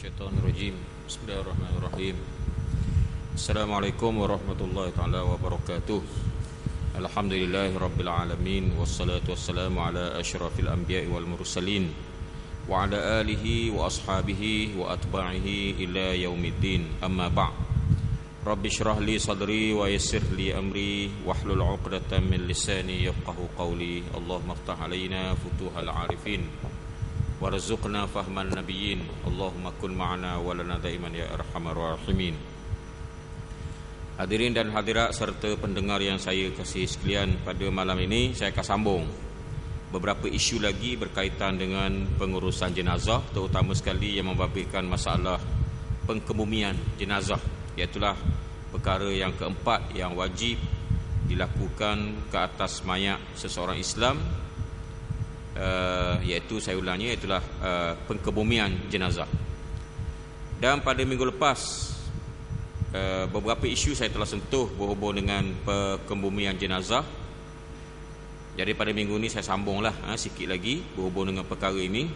الشيطان الرجيم. بسم الله الرحمن الرحيم. السلام عليكم ورحمة الله تعالى وبركاته. الحمد لله رب العالمين والصلاة والسلام على أشرف الأنبياء والمرسلين وعلى آله وأصحابه وأتباعه إلى يوم الدين. أما بعد رب اشرح لي صدري ويسر لي أمري واحلل عقدة من لساني يفقه قولي. اللهم افتح علينا فتوح العارفين. Warzuqna fahman nabiyyin. Allahumma kun ma'ana walana daiman ya arhamar rahimin. Hadirin dan hadirat serta pendengar yang saya kasih sekalian pada malam ini saya akan sambung beberapa isu lagi berkaitan dengan pengurusan jenazah terutama sekali yang membabitkan masalah pengkebumian jenazah iaitu perkara yang keempat yang wajib dilakukan ke atas mayat seseorang Islam uh, iaitu saya ulangnya itulah uh, pengkebumian jenazah. Dan pada minggu lepas uh, beberapa isu saya telah sentuh berhubung dengan pengkebumian jenazah. Jadi pada minggu ini saya sambunglah uh, sikit lagi berhubung dengan perkara ini.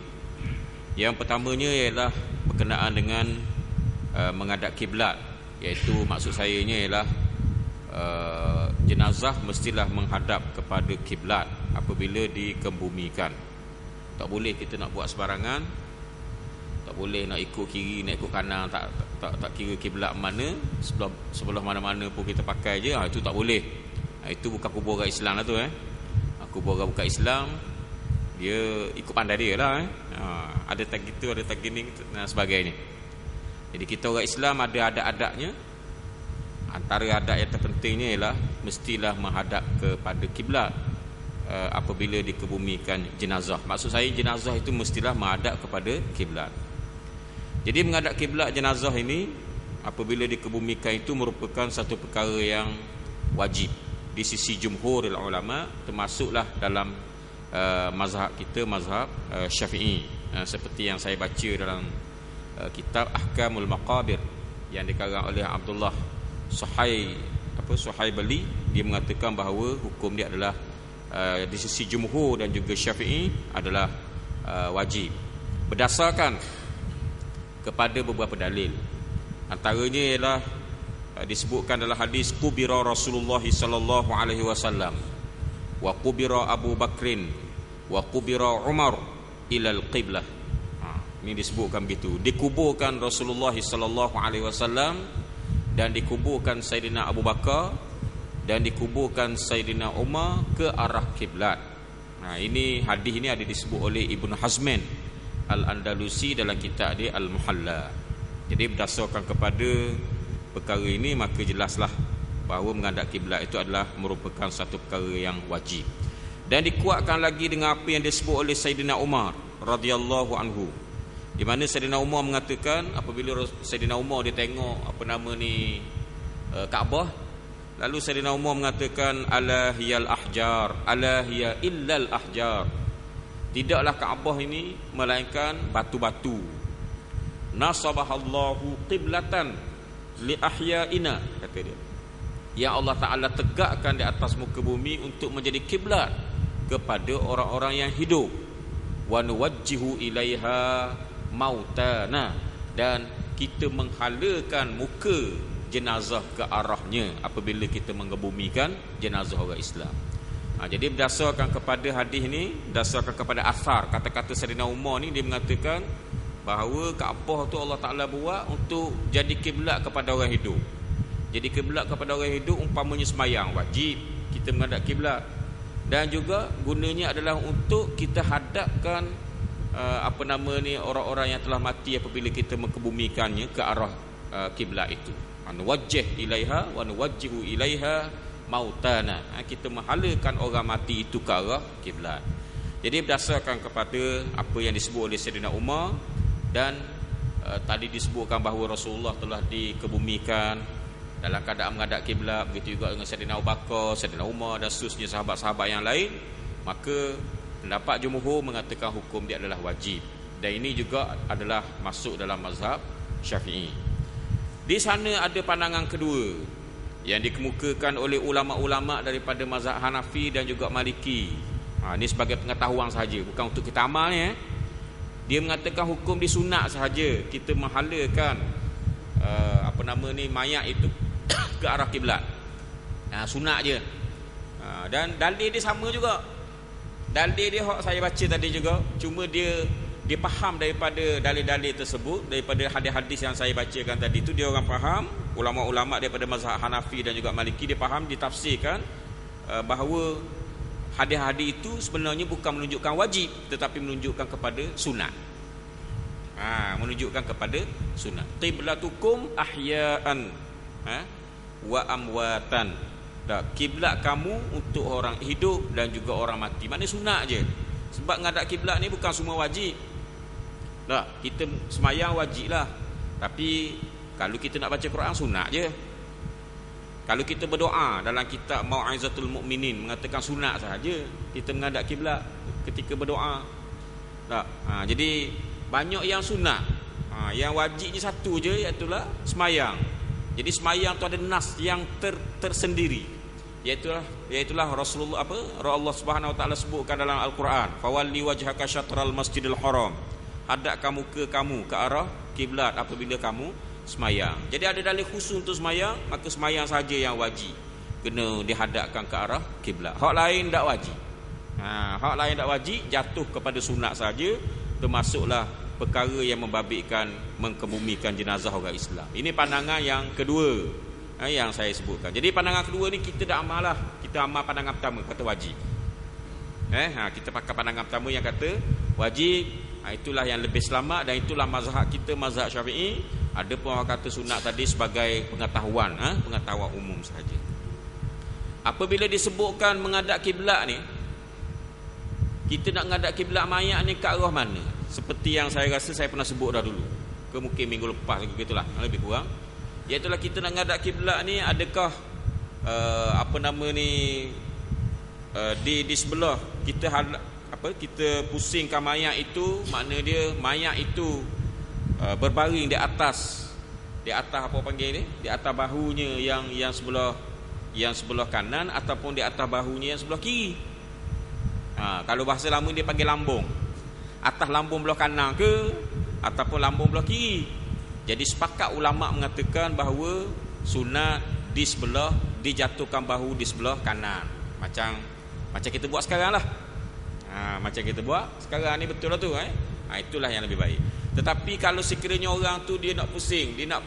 Yang pertamanya ialah berkenaan dengan uh, menghadap kiblat iaitu maksud saya ialah uh, jenazah mestilah menghadap kepada kiblat apabila dikebumikan. Tak boleh kita nak buat sebarangan. Tak boleh nak ikut kiri, nak ikut kanan, tak tak tak kira kiblat mana, sebelah sebelah mana-mana pun kita pakai je. Ha, itu tak boleh. Ha, itu bukan kubur Islam lah tu eh. Ha, kubur bukan Islam, dia ikut pandai dia lah eh. Ha, ada tag gitu, ada tag gini dan sebagainya. Jadi kita orang Islam ada adat-adatnya. Antara adat yang terpentingnya ialah mestilah menghadap kepada kiblat uh, apabila dikebumikan jenazah. Maksud saya jenazah itu mestilah menghadap kepada kiblat. Jadi menghadap kiblat jenazah ini apabila dikebumikan itu merupakan satu perkara yang wajib di sisi jumhur ulama termasuklah dalam uh, mazhab kita mazhab uh, Syafi'i uh, seperti yang saya baca dalam uh, kitab Ahkamul Maqabir yang dikarang oleh Abdullah Suhai apa Suhai Bali dia mengatakan bahawa hukum dia adalah Uh, di sisi jumhur dan juga syafi'i adalah uh, wajib. Berdasarkan kepada beberapa dalil antaranya ialah uh, disebutkan dalam hadis kubira Rasulullah sallallahu alaihi wasallam wa kubira Abu Bakrin wa kubira Umar ila al-qiblah ha, ini disebutkan begitu. Dikuburkan Rasulullah sallallahu alaihi wasallam dan dikuburkan Sayyidina Abu Bakar dan dikuburkan Sayyidina Umar ke arah kiblat. Nah, ini hadis ini ada disebut oleh Ibnu Hazmin Al-Andalusi dalam kitab dia Al-Muhalla. Jadi berdasarkan kepada perkara ini maka jelaslah bahawa menghadap kiblat itu adalah merupakan satu perkara yang wajib. Dan dikuatkan lagi dengan apa yang disebut oleh Sayyidina Umar radhiyallahu anhu. Di mana Sayyidina Umar mengatakan apabila Sayyidina Umar dia tengok apa nama ni uh, Kaabah Lalu Sayyidina Umar mengatakan ala hiyal ahjar, ala hiya illal ahjar. Tidaklah Kaabah ini melainkan batu-batu. Nasabahallahu qiblatan li ahyaina kata dia. Ya Allah Taala tegakkan di atas muka bumi untuk menjadi kiblat kepada orang-orang yang hidup. Wa nuwajjihu ilaiha mautana dan kita menghalakan muka jenazah ke arahnya apabila kita mengebumikan jenazah orang Islam. Ha, jadi berdasarkan kepada hadis ni, berdasarkan kepada asar kata-kata Sayyidina Umar ni dia mengatakan bahawa Kaabah tu Allah Taala buat untuk jadi kiblat kepada orang hidup. Jadi kiblat kepada orang hidup umpamanya semayang wajib kita menghadap kiblat dan juga gunanya adalah untuk kita hadapkan uh, apa nama ni orang-orang yang telah mati apabila kita mengebumikannya ke arah uh, kiblat itu. Nuwajjih ilaiha wa nuwajjihu ilaiha mautana. Ha, kita menghalakan orang mati itu ke arah kiblat jadi berdasarkan kepada apa yang disebut oleh Sayyidina Umar dan uh, tadi disebutkan bahawa Rasulullah telah dikebumikan dalam keadaan menghadap kiblat begitu juga dengan Sayyidina Abu Bakar, Sayyidina Umar dan seterusnya sahabat-sahabat yang lain maka pendapat jumhur mengatakan hukum dia adalah wajib dan ini juga adalah masuk dalam mazhab Syafi'i di sana ada pandangan kedua yang dikemukakan oleh ulama-ulama daripada mazhab Hanafi dan juga Maliki. Ha, ini sebagai pengetahuan saja, bukan untuk kita amal ya. Dia mengatakan hukum di sunat sahaja. Kita menghalakan uh, apa nama ni mayat itu ke arah kiblat. Ha, sunat je. Ha, dan dalil dia sama juga. Dalil dia hak saya baca tadi juga. Cuma dia dia faham daripada dalil-dalil tersebut daripada hadis-hadis yang saya bacakan tadi itu dia orang faham. Ulama-ulama daripada mazhab Hanafi dan juga Maliki dia faham ditafsirkan uh, bahawa hadis-hadis itu sebenarnya bukan menunjukkan wajib tetapi menunjukkan kepada sunat. Ha, menunjukkan kepada sunat. Qiblatukum ahya'an ha, wa amwatan tak kiblat kamu untuk orang hidup dan juga orang mati. Mana sunat je. Sebab ngadak kiblat ni bukan semua wajib. Tak, kita semayang wajib lah. Tapi kalau kita nak baca Quran sunat je. Kalau kita berdoa dalam kitab Mau'izatul Mu'minin Mengatakan sunat sahaja Kita menghadap kiblat ketika berdoa. Tak? Ha, jadi banyak yang sunat. Ha, Yang ni satu je Iaitulah semayang. Jadi semayang tu ada nas yang ter, tersendiri Iaitulah, iaitulah Rasulullah apa? Allah Subhanahu Wa Taala sebutkan dalam Al-Quran Fawalli wajhaka syatral masjidil haram hadapkan muka kamu ke arah kiblat apabila kamu semayang. Jadi ada dalil khusus untuk semayang, maka semayang saja yang wajib. Kena dihadapkan ke arah kiblat. Hak lain tak wajib. Ha, hak lain tak wajib, jatuh kepada sunat saja, termasuklah perkara yang membabitkan mengkebumikan jenazah orang Islam. Ini pandangan yang kedua ha, yang saya sebutkan. Jadi pandangan kedua ni kita dah amal lah. Kita amal pandangan pertama, kata wajib. Eh, ha, kita pakai pandangan pertama yang kata wajib ha, itulah yang lebih selamat dan itulah mazhab kita mazhab syafi'i ada pun orang kata sunat tadi sebagai pengetahuan ha? pengetahuan umum sahaja apabila disebutkan mengadap kiblat ni kita nak mengadap kiblat mayat ni ke arah mana seperti yang saya rasa saya pernah sebut dah dulu ke mungkin minggu lepas gitulah lebih kurang iaitulah kita nak mengadap kiblat ni adakah uh, apa nama ni uh, di di sebelah kita apa kita pusingkan mayat itu makna dia mayat itu uh, berbaring di atas di atas apa panggil ni? Di atas bahunya yang yang sebelah yang sebelah kanan ataupun di atas bahunya yang sebelah kiri. Ha, kalau bahasa lama dia panggil lambung. Atas lambung belah kanan ke ataupun lambung belah kiri jadi sepakat ulama mengatakan bahawa sunat di sebelah dijatuhkan bahu di sebelah kanan. Macam macam kita buat sekarang lah. Ha, macam kita buat sekarang ni betul lah tu eh? Ha, itulah yang lebih baik. Tetapi kalau sekiranya orang tu dia nak pusing dia nak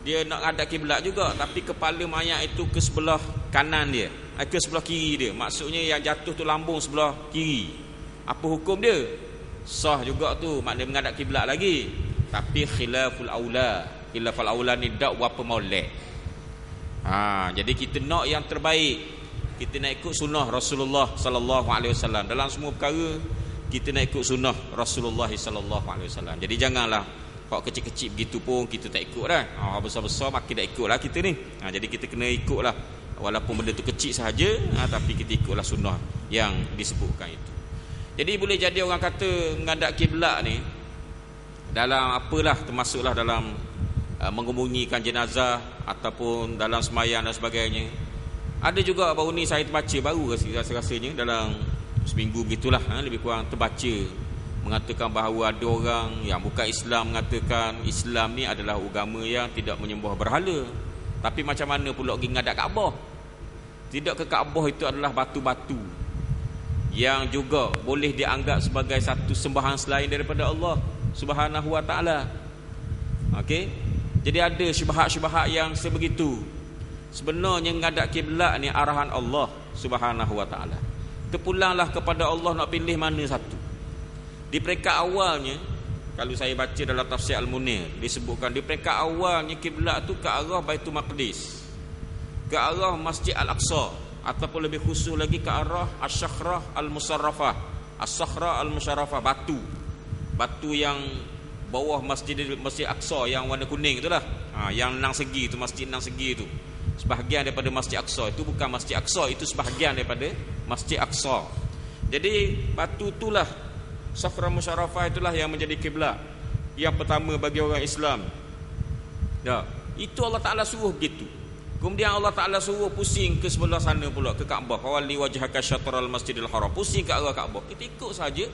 dia nak ada kiblat juga tapi kepala mayat itu ke sebelah kanan dia eh, ke sebelah kiri dia. Maksudnya yang jatuh tu lambung sebelah kiri. Apa hukum dia? Sah juga tu maknanya menghadap kiblat lagi tapi khilaful aula khilaful aula ni dak apa molek ha jadi kita nak yang terbaik. Kita nak ikut sunnah Rasulullah sallallahu alaihi wasallam. Dalam semua perkara kita nak ikut sunnah Rasulullah sallallahu alaihi wasallam. Jadi janganlah kalau kecil-kecil begitu pun kita tak ikut dah. Ha, besar-besar makin tak ikutlah kita ni. Ha, jadi kita kena ikutlah walaupun benda tu kecil sahaja ha, tapi kita ikutlah sunnah yang disebutkan itu. Jadi boleh jadi orang kata menghadap kiblat ni dalam apalah termasuklah dalam uh, mengemunyikan jenazah ataupun dalam semayang dan sebagainya ada juga baru ni saya terbaca baru rasa-rasanya dalam seminggu begitulah ha, lebih kurang terbaca mengatakan bahawa ada orang yang bukan Islam mengatakan Islam ni adalah agama yang tidak menyembah berhala. Tapi macam mana pula pergi ngadap Kaabah? Tidak ke Kaabah itu adalah batu-batu yang juga boleh dianggap sebagai satu sembahan selain daripada Allah Subhanahu Wa Taala. Okey. Jadi ada syubhat-syubhat yang sebegitu Sebenarnya ngadak kiblat ni arahan Allah Subhanahu wa taala. Terpulanglah kepada Allah nak pilih mana satu. Di peringkat awalnya kalau saya baca dalam tafsir Al-Munir disebutkan di peringkat awalnya kiblat tu ke arah Baitul Maqdis. Ke arah Masjid Al-Aqsa ataupun lebih khusus lagi ke arah Asy-Syakhrah Al-Musarrafah. As-Sakhrah Al-Musarrafah batu. Batu yang bawah Masjid Masjid Aqsa yang warna kuning itulah. Ha, yang enam segi tu masjid enam segi tu. Sebahagian daripada Masjid Aqsa itu bukan Masjid Aqsa itu sebahagian daripada Masjid Aqsa. Jadi batu itulah Safra Musyarafah itulah yang menjadi kiblat. Yang pertama bagi orang Islam. Ya itu Allah Taala suruh begitu. Kemudian Allah Taala suruh pusing ke sebelah sana pula ke Kaabah. Wali wajhaka syatral masjidil haram. Pusing ke arah Kaabah. Kita ikut saja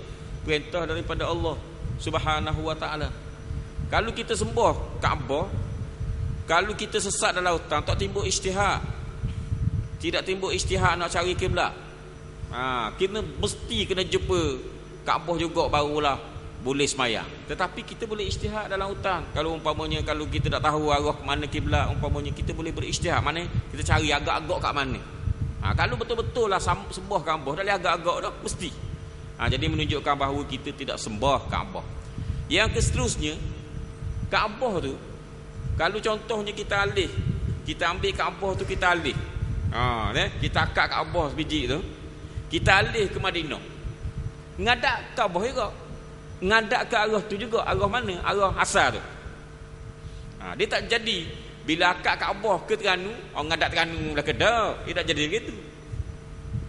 perintah daripada Allah Subhanahu wa taala. Kalau kita sembah Kaabah, kalau kita sesat dalam hutang tak timbul ijtihad. Tidak timbul ijtihad nak cari kiblat. Ha, kita mesti kena jumpa Kaabah juga barulah boleh semayang. Tetapi kita boleh ijtihad dalam hutang. Kalau umpamanya kalau kita tak tahu arah mana kiblat, umpamanya kita boleh berijtihad. Mana kita cari agak-agak kat mana. Ha, kalau betul-betul lah sembah Kaabah, dah agak-agak dah mesti. Ha, jadi menunjukkan bahawa kita tidak sembah Kaabah. Yang seterusnya Kaabah tu kalau contohnya kita alih, kita ambil Kaabah tu kita alih. Ha, ne? kita akak Kaabah sebiji tu. Kita alih ke Madinah. Ngadak Kaabah juga. Ngadak ke arah tu juga. Arah mana? Arah asal tu. Ha, dia tak jadi bila akak Kaabah ke Terengganu, orang ngadak Terengganu lah ke dah. Dia tak jadi begitu.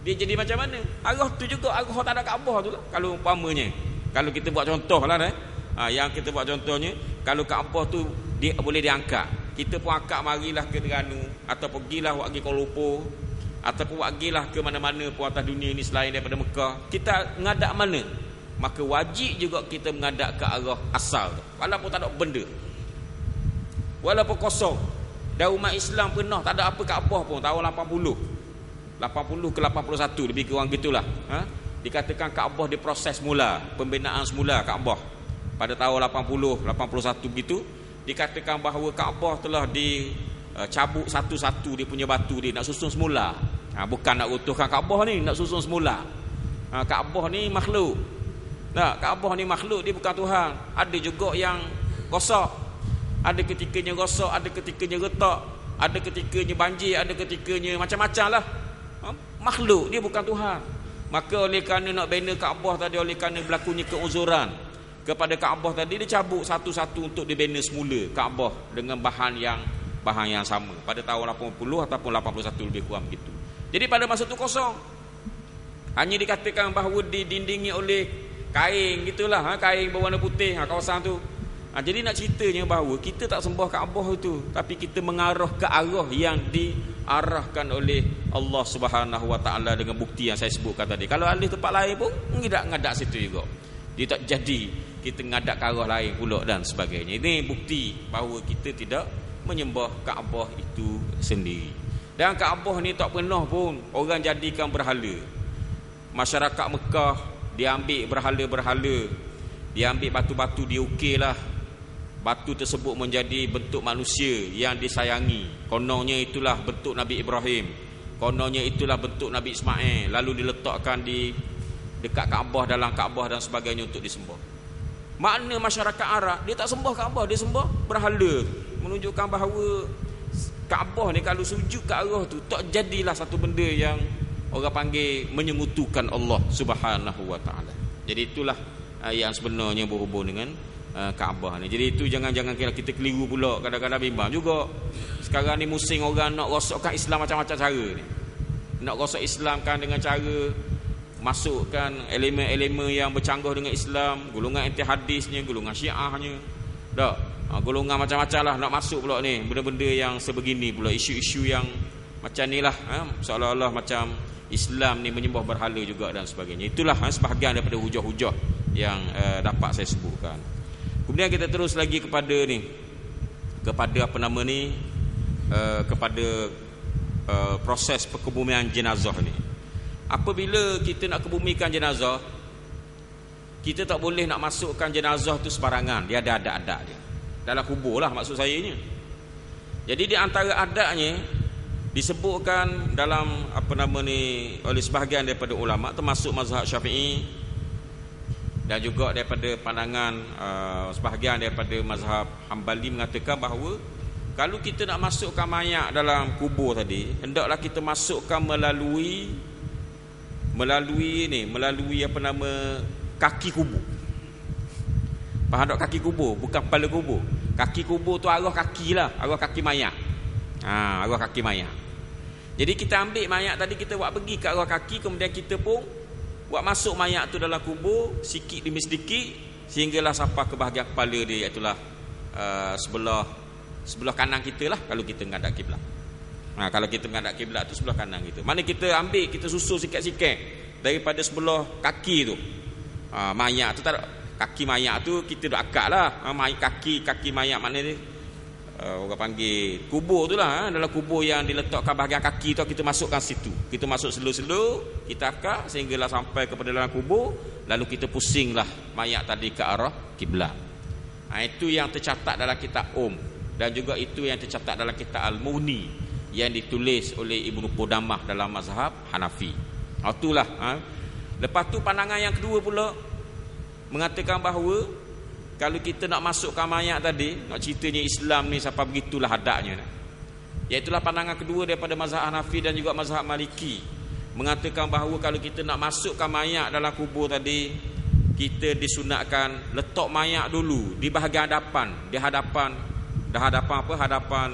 Dia jadi macam mana? Arah tu juga arah tak ada Kaabah tu lah. Kalau umpamanya. Kalau kita buat contoh lah eh. Ha, yang kita buat contohnya, kalau Kaabah tu dia boleh diangkat. Kita pun angkat marilah ke Terengganu atau pergilah pergi Kuala Lumpur ataupun pergilah ke mana-mana pun atas dunia ni selain daripada Mekah. Kita ngadak mana? Maka wajib juga kita mengadak ke arah asal tu. Walaupun tak ada benda. Walaupun kosong. Dan umat Islam pernah tak ada apa Kaabah pun tahun 80. 80 ke 81 lebih kurang gitulah. Ha? Dikatakan Kaabah diproses mula, pembinaan semula Kaabah pada tahun 80 81 begitu dikatakan bahawa Kaabah telah dicabut uh, satu-satu dia punya batu dia nak susun semula. Ha, bukan nak utuhkan Kaabah ni nak susun semula. Ha, Kaabah ni makhluk. Tak Kaabah ni makhluk dia bukan Tuhan. Ada juga yang rosak ada ketikanya rosak ada ketikanya retak ada ketikanya banjir ada ketikanya macam-macam lah makhluk dia bukan Tuhan maka oleh kerana nak bina Kaabah tadi oleh kerana berlakunya keuzuran kepada Kaabah tadi dia cabut satu-satu untuk dibina semula Kaabah dengan bahan yang bahan yang sama pada tahun 80 ataupun 81 lebih kurang begitu. Jadi pada masa itu kosong. Hanya dikatakan bahawa didindingi oleh kain gitulah ha, kain berwarna putih ha, kawasan tu. Ha, jadi nak ceritanya bahawa kita tak sembah Kaabah itu tapi kita mengarah ke arah yang diarahkan oleh Allah Subhanahu Wa Taala dengan bukti yang saya sebutkan tadi. Kalau alih tempat lain pun tidak ngadak situ juga. Dia tak jadi kita ngadak arah lain pula dan sebagainya. Ini bukti bahawa kita tidak menyembah Kaabah itu sendiri. Dan Kaabah ni tak pernah pun orang jadikan berhala. Masyarakat Mekah diambil berhala-berhala. Diambil batu-batu diukirlah. Batu tersebut menjadi bentuk manusia yang disayangi. Kononnya itulah bentuk Nabi Ibrahim. Kononnya itulah bentuk Nabi Ismail. Lalu diletakkan di dekat Kaabah dalam Kaabah dan sebagainya untuk disembah. Makna masyarakat Arab dia tak sembah Kaabah, dia sembah berhala. Menunjukkan bahawa Kaabah ni kalau sujud ke arah tu tak jadilah satu benda yang orang panggil menyengutukan Allah Subhanahu wa taala. Jadi itulah uh, yang sebenarnya berhubung dengan uh, Kaabah ni. Jadi itu jangan-jangan kita keliru pula kadang-kadang bimbang juga. Sekarang ni musim orang nak rosakkan Islam macam-macam cara ni. Nak rosak Islam kan dengan cara masukkan elemen-elemen yang bercanggah dengan Islam golongan anti hadisnya golongan syiahnya tak ha, golongan macam-macam lah nak masuk pula ni benda-benda yang sebegini pula isu-isu yang macam ni lah ha, seolah-olah macam Islam ni menyembah berhala juga dan sebagainya itulah ha, sebahagian daripada hujah-hujah yang uh, dapat saya sebutkan kemudian kita terus lagi kepada ni kepada apa nama ni uh, kepada uh, proses perkebumian jenazah ni. Apabila kita nak kebumikan jenazah kita tak boleh nak masukkan jenazah tu sebarangan. Dia ada adat-adat dia. Dalam kubur lah maksud saya ni. Jadi di antara adatnya disebutkan dalam apa nama ni oleh sebahagian daripada ulama termasuk mazhab syafi'i dan juga daripada pandangan uh, sebahagian daripada mazhab hambali mengatakan bahawa kalau kita nak masukkan mayat dalam kubur tadi hendaklah kita masukkan melalui melalui ni melalui apa nama kaki kubur. Faham tak kaki kubur? Bukan kepala kubur. Kaki kubur tu arah kaki lah arah kaki mayat. Ha, arah kaki mayat. Jadi kita ambil mayat tadi kita buat pergi ke arah kaki kemudian kita pun buat masuk mayat tu dalam kubur sikit demi sedikit sehinggalah sampai ke bahagian kepala dia iaitu uh, sebelah sebelah kanan kita lah kalau kita menghadap kiblat Ha, kalau kita menghadap kiblat tu sebelah kanan kita. Mana kita ambil, kita susul sikit-sikit daripada sebelah kaki tu. Ha, mayat tu tak kaki mayat tu kita duk akad lah ha, kaki kaki mayat mana ni uh, orang panggil kubur tu lah ha? dalam kubur yang diletakkan bahagian kaki tu kita masukkan situ. Kita masuk selo-selo kita akak sehinggalah sampai kepada dalam kubur. Lalu kita pusinglah mayat tadi ke arah kiblat. Ha, itu yang tercatat dalam kitab Om. Dan juga itu yang tercatat dalam kitab Al-Muhni yang ditulis oleh Ibnu Qudamah dalam mazhab Hanafi. Ha, itulah ha? lepas tu pandangan yang kedua pula mengatakan bahawa kalau kita nak masukkan mayat tadi nak ceritanya Islam ni sampai begitulah hadaknya Iaitulah pandangan kedua daripada mazhab Hanafi dan juga mazhab Maliki. Mengatakan bahawa kalau kita nak masukkan mayat dalam kubur tadi kita disunatkan letak mayat dulu di bahagian hadapan di hadapan dah hadapan apa? Hadapan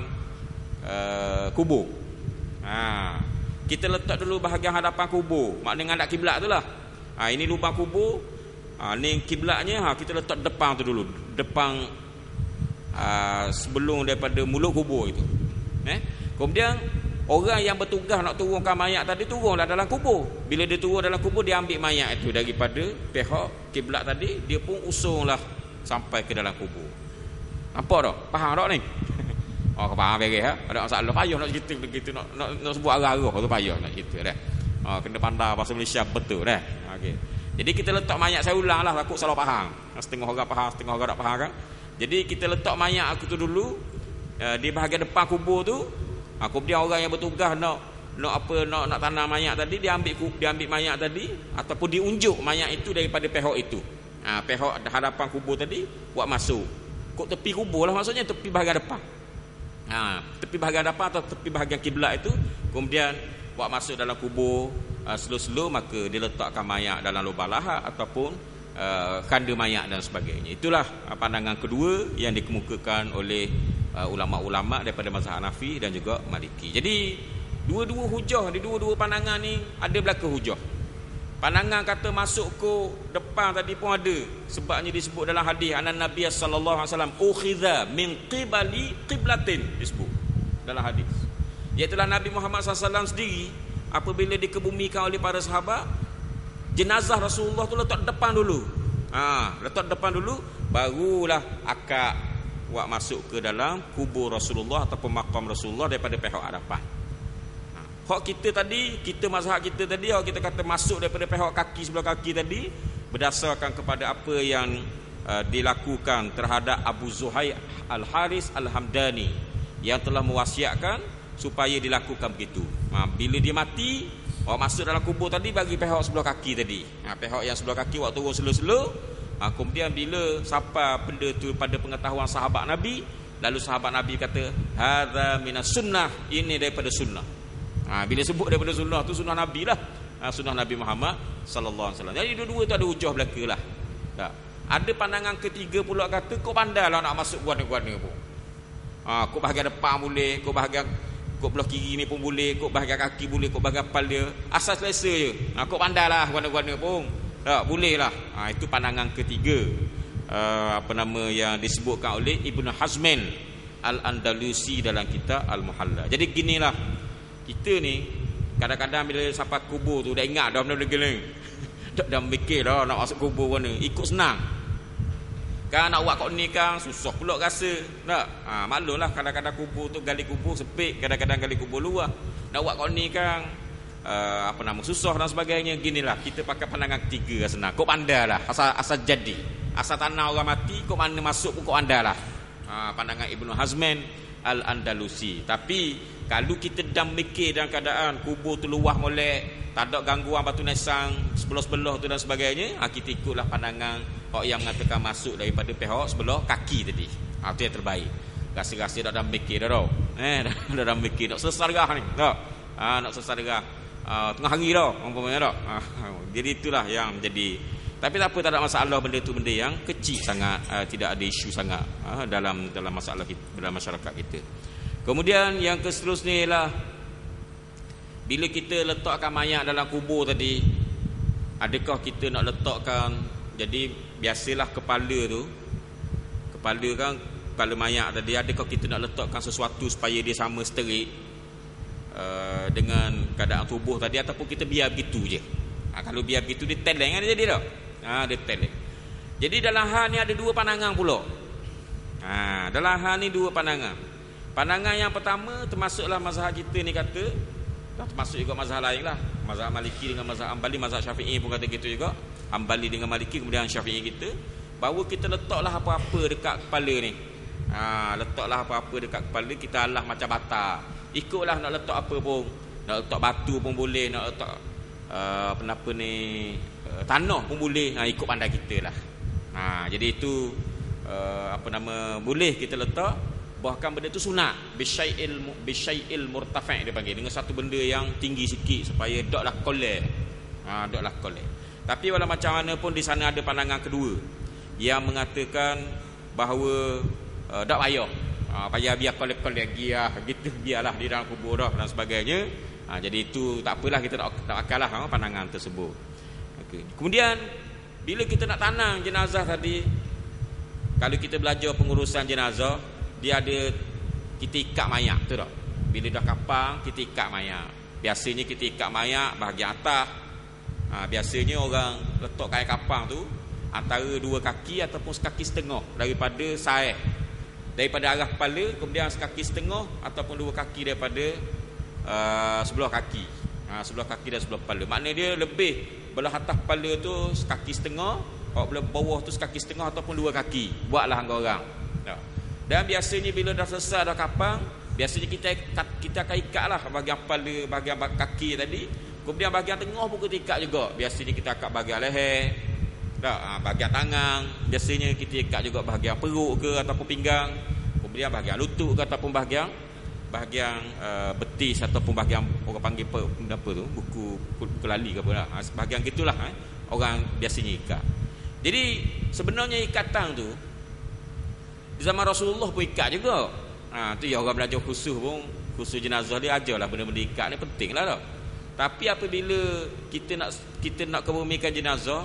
uh, kubur. Ha. kita letak dulu bahagian hadapan kubur. Maknanya ngadap kiblat tu lah. Ha, ini lubang kubur ha, ni kiblatnya ha, kita letak depan tu dulu depan uh, sebelum daripada mulut kubur itu eh? kemudian Orang yang bertugas nak turunkan mayat tadi turunlah dalam kubur. Bila dia turun dalam kubur dia ambil mayat itu daripada pihak kiblat tadi dia pun usunglah sampai ke dalam kubur. Nampak tak? Faham tak ni? oh, faham beres ha? Ada masalah payah nak cerita begitu nak nak, nak sebut arah-arah tu payah nak cerita dah. Oh, kena pandai bahasa Malaysia betul dah. Okey. Jadi kita letak mayat saya ulang lah takut salah faham. Setengah orang faham, setengah orang tak faham kan? Jadi kita letak mayat aku tu dulu uh, di bahagian depan kubur tu ha, kemudian orang yang bertugas nak nak apa nak nak tanam mayat tadi dia ambil dia ambil mayat tadi ataupun diunjuk mayat itu daripada pihak itu. Ha, pihak hadapan kubur tadi buat masuk. Kok tepi kubur lah maksudnya? Tepi bahagian depan. Ha, tepi bahagian depan atau tepi bahagian kiblat itu kemudian buat masuk dalam kubur uh, slow-slow maka diletakkan mayat dalam lubang lahat ataupun uh, kanda mayat dan sebagainya itulah uh, pandangan kedua yang dikemukakan oleh uh, ulama-ulama daripada mazhab Hanafi dan juga Maliki. Jadi dua-dua hujah di dua-dua pandangan ni ada belaka hujah. Pandangan kata masuk ke depan tadi pun ada sebabnya disebut dalam hadis anan Nabi sallallahu alaihi wasallam ukhiza min qibali qiblatin disebut dalam hadis. Iaitulah Nabi Muhammad SAW sendiri apabila dikebumikan oleh para sahabat jenazah Rasulullah tu letak depan dulu. Ha, letak depan dulu barulah akak buat masuk ke dalam kubur Rasulullah ataupun makam Rasulullah daripada pihak hadapan. Ha. Hak kita tadi, kita mazhab kita tadi, hak kita kata masuk daripada pihak kaki sebelah kaki tadi berdasarkan kepada apa yang uh, dilakukan terhadap Abu Zuhair Al-Haris Al-Hamdani yang telah mewasiatkan supaya dilakukan begitu. Ha, bila dia mati, orang masuk dalam kubur tadi bagi pihak sebelah kaki tadi. Ha, pihak yang sebelah kaki waktu turun selo-selo ha, kemudian bila siapa benda tu pada pengetahuan sahabat Nabi lalu sahabat Nabi kata hadza minas sunnah. Ini daripada sunnah. Ha, bila sebut daripada sunnah tu sunnah Nabi lah. Ha, sunnah Nabi Muhammad sallallahu alaihi wasallam. Jadi dua-dua tu ada hujah belaka lah. Tak ada pandangan ketiga pula kata kau pandai lah nak masuk guana-guana pun. Ha, kau bahagian depan boleh kau bahagian kau belah kiri ni pun boleh kau bahagian kaki boleh kau bahagian kepala dia. Asal selesa je. Ha, kau pandai lah guana-guana pun. Tak boleh lah. Ha, itu pandangan ketiga. Uh, apa nama yang disebutkan oleh Ibnu Hazmin Al-Andalusi dalam kitab Al-Muhalla. Jadi ginilah. Kita ni kadang-kadang bila sampai kubur tu dah ingat dah benda-benda gini dah, dah mikir dah nak masuk kubur mana ikut senang kan nak buat kat ni kan susah pula rasa. Tak ha, maklum lah kadang-kadang kubur tu gali kubur sepik kadang-kadang gali kubur luar. Nak buat kat ni kan uh, apa nama susah dan sebagainya. Ginilah kita pakai pandangan ketiga senang kau lah asal asal jadi. Asal tanah orang mati kau mana masuk pun kau lah. Uh, pandangan Ibnu Hazmin Al-Andalusi. Tapi kalau kita dah mikir dalam keadaan kubur tu luah molek tak ada gangguan batu nesang sebelah-sebelah tu dan sebagainya ha, kita ikutlah pandangan orang yang mengatakan masuk daripada pihak sebelah kaki tadi. Ha, itu yang terbaik. Rasa-rasa dah dah mikir dah dah eh, dah, dah, dah mikir nak selesai dah ni. Tak. Ha, nak selesai dah. Uh, tengah hari dah umpamanya dah. Jadi itulah yang menjadi. Tapi tak apa tak ada masalah benda tu benda yang kecil sangat uh, tidak ada isu sangat uh, dalam dalam masalah kita, dalam masyarakat kita kemudian yang seterusnya ialah bila kita letakkan mayat dalam kubur tadi adakah kita nak letakkan jadi biasalah kepala tu kepala kan kepala mayat tadi adakah kita nak letakkan sesuatu supaya dia sama sterik Uh, dengan keadaan tubuh tadi ataupun kita biar begitu je. Ha, kalau biar begitu dia teleng kan dia jadi dah. Ha, dia teleng. Jadi dalam hal ni ada dua pandangan pula. Ha, dalam hal ni dua pandangan. Pandangan yang pertama termasuklah mazhab kita ni kata dan termasuk juga mazhab lain lah. Mazhab Maliki dengan mazhab Ambali, mazhab Syafi'i pun kata gitu juga. Ambali dengan Maliki kemudian Syafi'i kita bahawa kita letaklah apa-apa dekat kepala ni. Ha, letaklah apa-apa dekat kepala kita Allah macam bata. Ikutlah nak letak apa pun. Nak letak batu pun boleh, nak letak uh, apa apa ni uh, tanah pun boleh. Ha, ikut pandai kita lah. Ha, jadi itu uh, apa nama boleh kita letak bahkan benda itu sunat. Bisyai'il bisyai'il murtafa' dia panggil. Dengan satu benda yang tinggi sikit supaya daklah kolek ha daklah kolek tapi walau macam mana pun di sana ada pandangan kedua. Yang mengatakan bahawa uh, tak payah. Ha, payah biar kolek-kolek lagi lah. Gitu biarlah di dalam kubur dah dan sebagainya. Ha, jadi itu tak apalah kita tak, tak akalah ha, pandangan tersebut. Okay. kemudian bila kita nak tanang jenazah tadi kalau kita belajar pengurusan jenazah dia ada kita ikat mayat tu tak? Bila dah kapang kita ikat mayat biasanya kita ikat mayat bahagian atas. Ha, biasanya orang letak kain kapang tu antara dua kaki ataupun sekaki setengah daripada saeh daripada arah kepala kemudian sekaki setengah ataupun dua kaki daripada uh, sebelah kaki. Ha, sebelah kaki dan sebelah kepala. Maknanya dia lebih belah atas kepala tu sekaki setengah kalau belah bawah tu sekaki setengah ataupun dua kaki. Buatlah angka orang dan biasanya bila dah selesai dah kapang, biasanya kita kita akan ikatlah bahagian kepala, bahagian kaki tadi. Kemudian bahagian tengah pun kita ikat juga. Biasanya kita ikat bahagian leher, dah, ha, bahagian tangan. Biasanya kita ikat juga bahagian perut ke ataupun pinggang. Kemudian bahagian lutut ke ataupun bahagian bahagian uh, betis ataupun bahagian orang panggil apa, apa tu buku buku lali ke apa lah. Ha, bahagian gitulah eh, orang biasanya ikat. Jadi sebenarnya ikatan tu Zaman Rasulullah pun ikat juga. Ha, tu ya orang belajar khusus pun khusus jenazah dia ajarlah benda-benda ikat ni pentinglah tau. Tapi apabila kita nak kita nak kebumikan jenazah,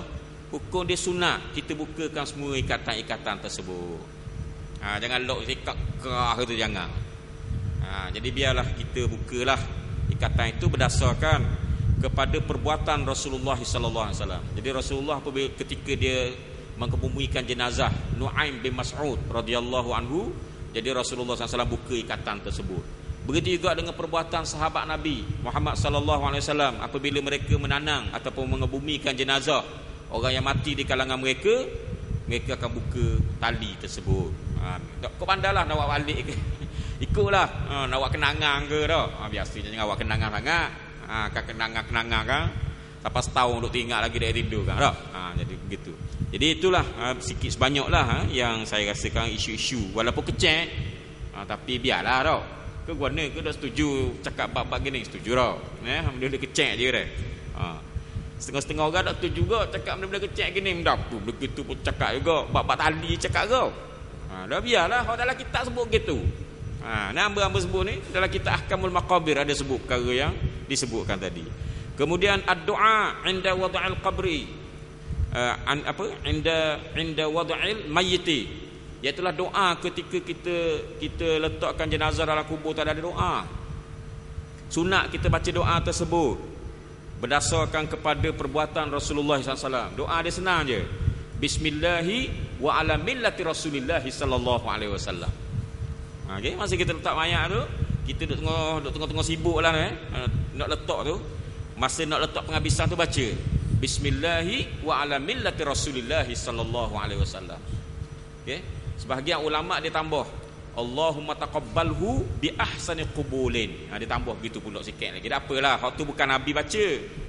hukum dia sunat kita bukakan semua ikatan-ikatan tersebut. Ha, jangan lock ikat kerah tu jangan. Ha, jadi biarlah kita bukalah ikatan itu berdasarkan kepada perbuatan Rasulullah sallallahu alaihi wasallam. Jadi Rasulullah ketika dia mengebumikan jenazah Nuaim bin Mas'ud radhiyallahu anhu. Jadi Rasulullah SAW buka ikatan tersebut. Begitu juga dengan perbuatan sahabat Nabi Muhammad sallallahu alaihi wasallam apabila mereka menanang ataupun mengebumikan jenazah orang yang mati di kalangan mereka mereka akan buka tali tersebut. Ha, kau pandailah nak buat balik ke? Ikutlah. Ha, nak buat kenangan ke dah? Ha, biasanya jangan buat kenangan sangat. Ha, kan kenangan-kenangan kan? Sampai setahun untuk tinggal lagi dari tidur kan dah. Ha, jadi begitu jadi itulah ha, sikit sebanyaklah ha, yang saya rasakan isu-isu walaupun kecil ha, tapi biarlah tau. Ke guna ke dah setuju cakap bab-bab gini setuju tau. Eh benda-benda kecil je dah. Ha. Setengah-setengah orang tak setuju juga cakap benda-benda kecil gini dah pun begitu pun cakap juga bab-bab tali cakap kau. Ha, dah biarlah orang dalam kitab sebut gitu. Ha, nama hamba sebut ni dalam kitab Ahkamul Maqabir ada sebut perkara yang disebutkan tadi. Kemudian ad-du'a inda wada'il qabri uh, an, apa inda inda wad'il mayyiti. Iaitu doa ketika kita kita letakkan jenazah dalam kubur tak ada doa. Sunat kita baca doa tersebut berdasarkan kepada perbuatan Rasulullah SAW doa dia senang je. Bismillahi wa ala millati Rasulillah sallallahu alaihi wasallam. Okey, masa kita letak mayat tu, kita duk tengah duk tengah-tengah sibuk lah eh. Nak letak tu, masa nak letak penghabisan tu baca Bismillahi wa ala millati Rasulillah sallallahu alaihi wasallam. Okey. Sebahagian ulama dia tambah Allahumma taqabbalhu bi ahsani qubulin. Ha dia tambah begitu pula sikit lagi. Tak apalah, hak tu bukan nabi baca.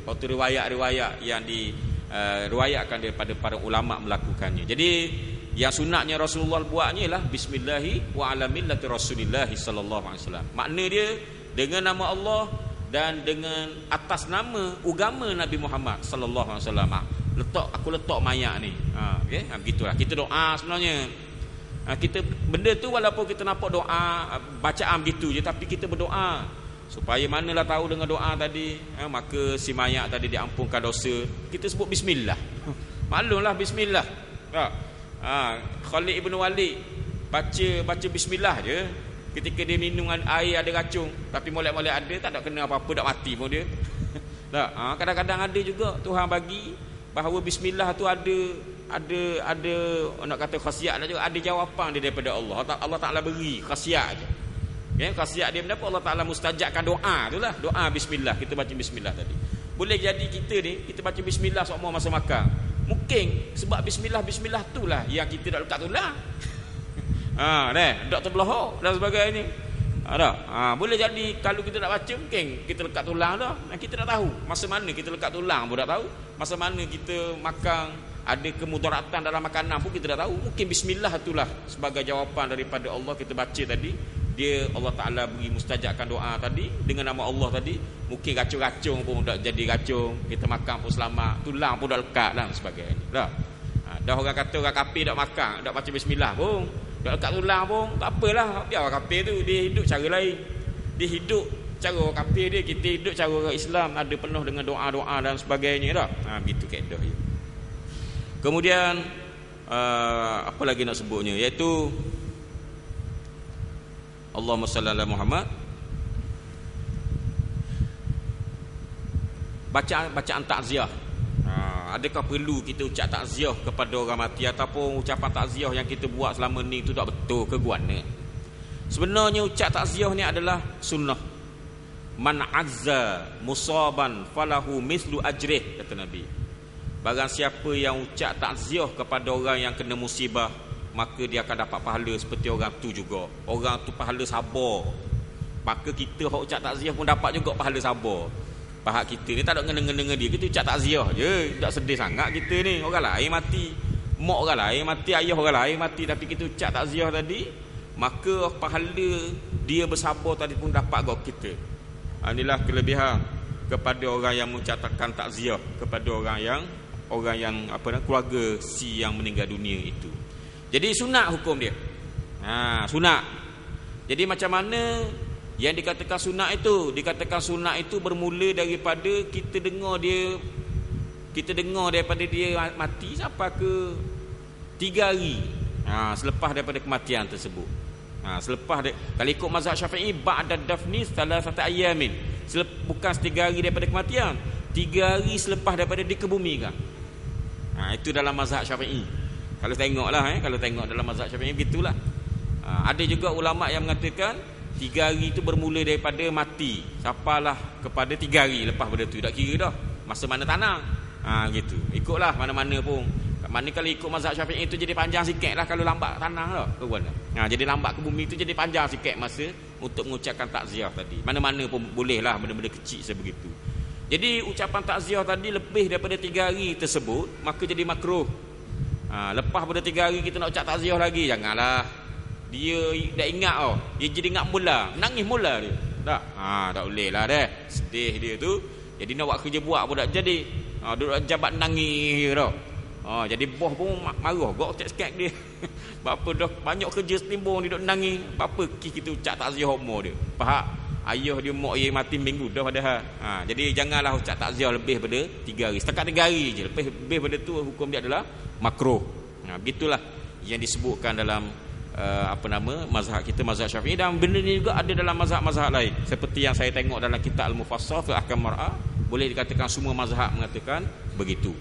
Hak tu riwayat-riwayat yang di uh, riwayatkan daripada para ulama melakukannya. Jadi yang sunatnya Rasulullah buatnya ialah bismillahi wa ala millati Rasulillah sallallahu alaihi wasallam. Makna dia dengan nama Allah dan dengan atas nama agama Nabi Muhammad sallallahu alaihi wasallam. Ah, letak aku letak mayat ni. Ha okey, ha, begitulah. Kita doa sebenarnya. Ha, kita benda tu walaupun kita nampak doa bacaan begitu je tapi kita berdoa supaya manalah tahu dengan doa tadi ha, maka si mayat tadi diampunkan dosa kita sebut bismillah maklumlah bismillah ha, ha Khalid ibn Walid baca baca bismillah je Ketika dia minum air ada racun. Tapi molek-molek ada Tak ada kena apa-apa Tak mati pun dia. Tak, ha, Kadang-kadang ada juga Tuhan bagi Bahawa bismillah tu ada ada ada nak kata khasiat lah juga. Ada jawapan dia daripada Allah. Allah Taala beri khasiat aja ya khasiat dia kenapa Allah Taala mustajabkan doa itulah doa bismillah. Kita baca bismillah tadi. Boleh jadi kita ni kita baca bismillah semua masa makan. Mungkin sebab bismillah bismillah itulah yang kita dah lekat tulang ha deh doktor belah dan sebagainya ada ha, boleh jadi kalau kita nak baca mungkin kita lekat tulang dah. Kita tak tahu masa mana kita lekat tulang pun tak tahu. Masa mana kita makan ada kemudaratan dalam makanan pun kita dah tahu. Mungkin bismillah itulah sebagai jawapan daripada Allah kita baca tadi. Dia Allah Taala beri mustajabkan doa tadi. Dengan nama Allah tadi mungkin racun-racun pun dah jadi racun. Kita makan pun selamat. Tulang pun dah lekat dan sebagainya. Dah. Ha, dah orang kata orang kafir dak makan dak baca bismillah pun dak lekat tulang pun tak apalah. Biar orang kafir tu dia hidup cara lain. Dia hidup cara orang kafir dia kita hidup cara orang Islam. Ada penuh dengan doa-doa dan sebagainya dah. Ha begitu kaedah dia. Kemudian uh, apa lagi nak sebutnya? Iaitu Allahumma salli ala Muhammad. Bacaan bacaan takziah. Adakah perlu kita ucap takziah kepada orang mati ataupun ucapan takziah yang kita buat selama ni itu tak betul ke guana? Sebenarnya ucap takziah ni adalah sunnah. Man azza musaban falahu mislu ajrih kata Nabi. Barang siapa yang ucap takziah kepada orang yang kena musibah Maka dia akan dapat pahala seperti orang tu juga Orang tu pahala sabar Maka kita yang ucap takziah pun dapat juga pahala sabar Pahak kita ni tak ada ngena-ngena dia Kita ucap takziah je Tak sedih sangat kita ni Orang lain mati Mak orang lain mati Ayah orang lain mati Tapi kita ucap takziah tadi Maka pahala dia bersabar tadi pun dapat juga kita Inilah kelebihan kepada orang yang mencatatkan takziah kepada orang yang orang yang apa nak keluarga si yang meninggal dunia itu. Jadi sunat hukum dia. Ha, sunat. Jadi macam mana yang dikatakan sunat itu? Dikatakan sunat itu bermula daripada kita dengar dia kita dengar daripada dia mati sampai ke tiga hari. Ha, selepas daripada kematian tersebut. Ha, selepas dia, kalau ikut mazhab Syafi'i ba'da dafni salah satu ayamin. Bukan setiga hari daripada kematian. Tiga hari selepas daripada dikebumikan. Ha, itu dalam mazhab Syafi'i. Kalau tengoklah eh, kalau tengok dalam mazhab Syafi'i begitulah. Ha, ada juga ulama yang mengatakan tiga hari itu bermula daripada mati. Sapalah kepada tiga hari lepas pada tu. Tak kira dah. Masa mana tanah. Ha, gitu. Ikutlah mana-mana pun. Mana kalau ikut mazhab Syafi'i itu jadi panjang sikit lah kalau lambat tanah lah. Ha, jadi lambat ke bumi itu jadi panjang sikit masa untuk mengucapkan takziah tadi. Mana-mana pun boleh lah benda-benda kecil sebegitu. Jadi ucapan takziah tadi lebih daripada tiga hari tersebut Maka jadi makruh ha, Lepas pada tiga hari kita nak ucap takziah lagi Janganlah Dia dah ingat oh. Dia jadi ingat mula. Nangis mula dia. Tak, ha, tak boleh lah deh Sedih dia tu. Jadi nak buat kerja buat pun tak jadi. Ha, Duduk jabat nangis tau. Ha, Jadi bos pun marah. Gok cek skek dia. Bapa dah banyak kerja setimbung Dia duduk nangis. Bapa kita ucap takziah umur dia. Faham? Ayah dia mak dia mati minggu dah padahal. Ha, jadi janganlah ucap takziah lebih pada tiga hari. Setakat tiga hari je. Lebih, lebih pada tu hukum dia adalah makruh. Ha, begitulah yang disebutkan dalam uh, apa nama mazhab kita mazhab syafi'i. Dan benda ni juga ada dalam mazhab-mazhab lain. Seperti yang saya tengok dalam kitab Al-Mufassal fi Ahkam Mar'ah boleh dikatakan semua mazhab mengatakan begitu.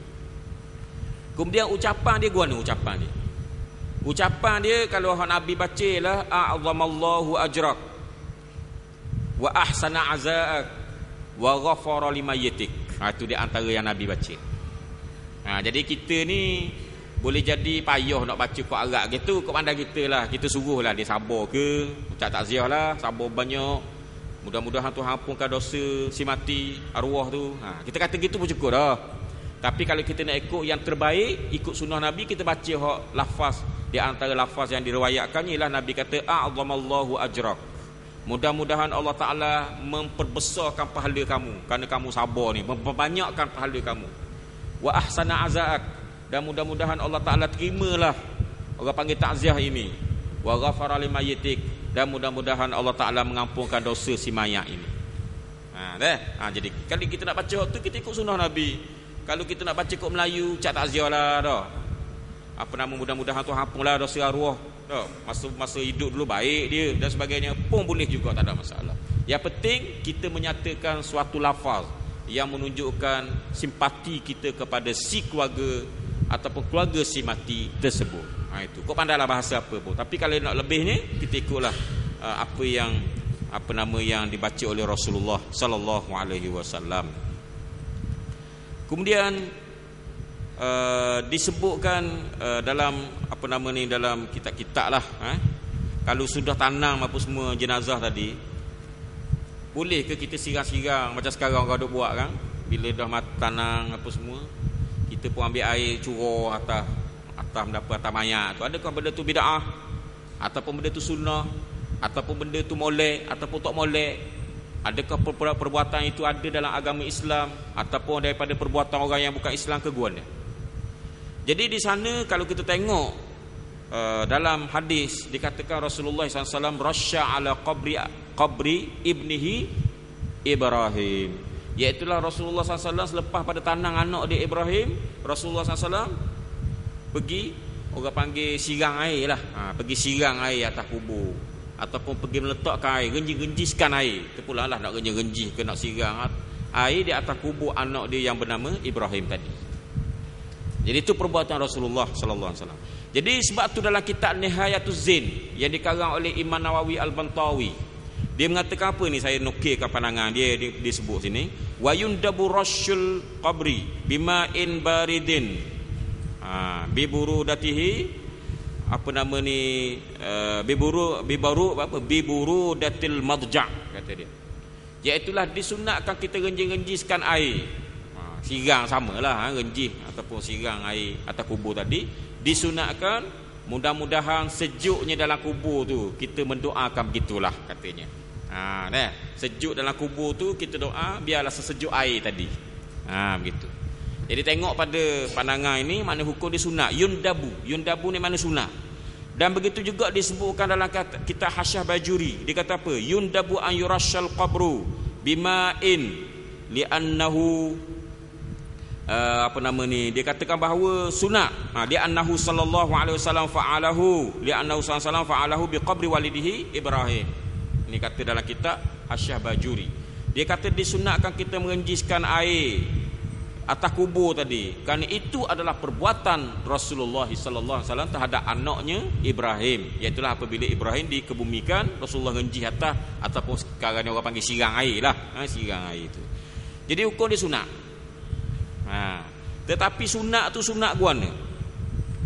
Kemudian ucapan dia guna ucapan dia. Ucapan dia kalau Nabi baca lah a'zamallahu ajrak wa ahsana azaak wa ghafara limayyitik ha itu dia antara yang nabi baca. Ha jadi kita ni boleh jadi payah nak baca Quran Arab gitu kau pandai kita lah. Kita suruhlah dia sabar ke. Ucap takziah lah sabar banyak. Mudah-mudahan Tuhan ampunkan dosa si mati arwah tu. Ha kita kata gitu pun cukup dah. Tapi kalau kita nak ikut yang terbaik ikut sunnah nabi kita baca hak lafaz. Di antara lafaz yang diriwayatkan ialah nabi kata a'zamallahu ajrak. Mudah-mudahan Allah Ta'ala memperbesarkan pahala kamu. Kerana kamu sabar ni Memperbanyakkan pahala kamu. Wa ahsana aza'ak Dan mudah-mudahan Allah Ta'ala terimalah Orang panggil takziah ini. Wa ghafara limayitik Dan mudah-mudahan Allah Ta'ala mengampunkan dosa si mayat ini. Ha, deh? ha, Jadi kalau kita nak baca waktu Kita ikut sunnah Nabi. Kalau kita nak baca kod Melayu Cak takziah lah dah. Apa nama mudah-mudahan Tuhan ampunlah dosa arwah Oh, masa masa hidup dulu baik dia dan sebagainya pun boleh juga tak ada masalah. Yang penting kita menyatakan suatu lafaz yang menunjukkan simpati kita kepada si keluarga ataupun keluarga si mati tersebut. Ha, itu. Kau pandailah bahasa apa pun. Tapi kalau nak lebih ni kita ikutlah uh, apa yang apa nama yang dibaca oleh Rasulullah sallallahu alaihi wasallam. Kemudian uh, disebutkan uh, dalam apa nama ni dalam kitab-kitab lah eh? kalau sudah tanam apa semua jenazah tadi boleh ke kita sirang-sirang macam sekarang orang duk buat kan bila dah tanam apa semua kita pun ambil air curah atas atas mendapat atas mayat tu. Adakah benda tu bid'ah? Ataupun benda tu sunnah? Ataupun benda tu molek? Ataupun tak molek? Adakah perbuatan itu ada dalam agama Islam? Ataupun daripada perbuatan orang yang bukan Islam dia jadi di sana kalau kita tengok uh, dalam hadis dikatakan Rasulullah SAW rasya ala qabri qabri ibnihi Ibrahim Iaitulah Rasulullah SAW selepas pada tanang anak dia Ibrahim Rasulullah SAW pergi orang panggil sirang air lah. Ha, pergi sirang air atas kubur. Ataupun pergi meletakkan air genji-genjiskan air. Itu pula lah nak genji-genji ke nak sirang air di atas kubur anak dia yang bernama Ibrahim tadi. Jadi itu perbuatan Rasulullah wasallam. Jadi sebab tu dalam kitab Nihayatuz Zain yang dikarang oleh Imam Nawawi Al-Bantawi dia mengatakan apa ni saya nukilkan pandangan dia disebut sini. Wa yundabu rasyul qabri bima in baridin. Ha biburu datihi apa nama ni uh, biburu bibaru apa? Biburu datil madja kata dia. Iaitulah disunatkan kita genji-genjiskan air. Ha, sigang samalah ha, genji ataupun sigang air atas kubur tadi. Disunatkan mudah-mudahan sejuknya dalam kubur tu kita mendoakan begitulah katanya Ha, nah, sejuk dalam kubur tu kita doa biarlah sesejuk air tadi. Ha, begitu. Jadi tengok pada pandangan ini mana hukum dia sunat. Yundabu. Yundabu ni mana sunat. Dan begitu juga disebutkan dalam kata, kitab Hasyah Bajuri. Dia kata apa? Yundabu an yurasyal qabru bima'in li'annahu uh, apa nama ni? Dia katakan bahawa sunat. Ha, dia annahu sallallahu alaihi wasallam fa'alahu li'annahu sallallahu alaihi wasallam fa'alahu biqabri walidihi Ibrahim. Ini kata dalam kitab Asyah Bajuri. Dia kata disunatkan kita mengenjiskan air atas kubur tadi. Kerana itu adalah perbuatan Rasulullah sallallahu alaihi wasallam terhadap anaknya Ibrahim. Iaitu apabila Ibrahim dikebumikan, Rasulullah mengenjih atas ataupun sekarang ni orang panggil sirang air lah. Ha, sirang air itu. Jadi hukum dia sunat. Ha. Tetapi sunat tu sunat guana.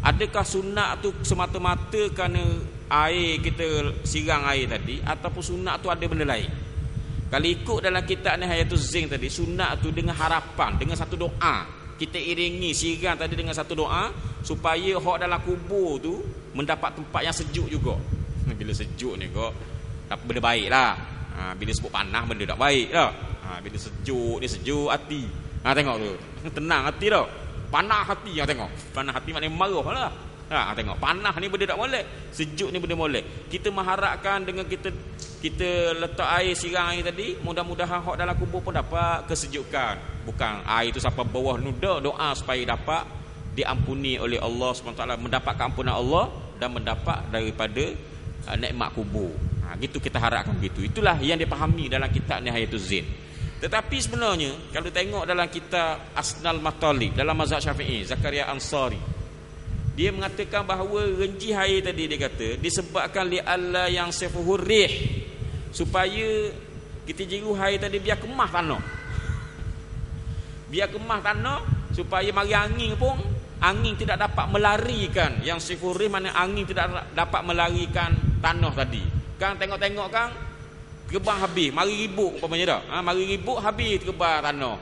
Adakah sunat tu semata-mata kerana air kita sirang air tadi ataupun sunat tu ada benda lain? Kalau ikut dalam kitab ni hayatul zing tadi sunat tu dengan harapan dengan satu doa. Kita iringi sirang tadi dengan satu doa supaya hak dalam kubur tu mendapat tempat yang sejuk juga. Bila sejuk ni kok benda baik lah. Ha, bila sebut panas benda tak baik lah. Ha, bila sejuk ni sejuk hati. Ha, tengok tu tenang hati tau panas hati yang tengok panas hati maknanya marah lah Ha, tengok panah ni benda tak boleh, sejuk ni benda boleh. Kita mengharapkan dengan kita kita letak air sirang air tadi, mudah-mudahan hak dalam kubur pun dapat kesejukan. Bukan air itu sampai bawah nuda doa supaya dapat diampuni oleh Allah SWT mendapat keampunan Allah dan mendapat daripada uh, nikmat kubur. Ha, gitu kita harapkan begitu. Itulah yang dipahami dalam kitab Nihayatul Zain. Tetapi sebenarnya kalau tengok dalam kitab Asnal Matalib dalam mazhab Syafi'i Zakaria Ansari dia mengatakan bahawa renji air tadi dia kata disebabkan li Allah yang sifuhur rih supaya kita jiru air tadi biar kemah tanah biar kemah tanah supaya mari angin pun angin tidak dapat melarikan. Yang sifuhur rih mana angin tidak dapat melarikan tanah tadi. Kan tengok-tengok kan gebang habis mari ribut umpamanya dah ha, mari ribut habis gebang tanah